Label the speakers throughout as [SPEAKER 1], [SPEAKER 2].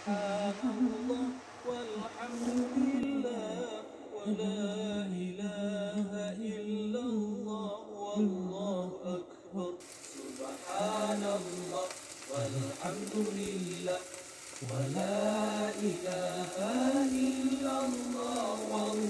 [SPEAKER 1] سبحان الله والحمد لله ولا إله إلا الله والله أكبر ولا إله إلا الله والله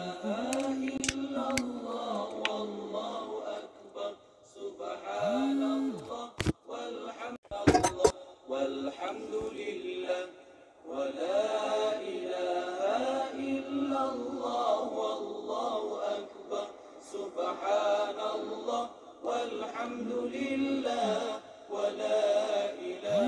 [SPEAKER 1] سبحان الله والحمد لله ولا إله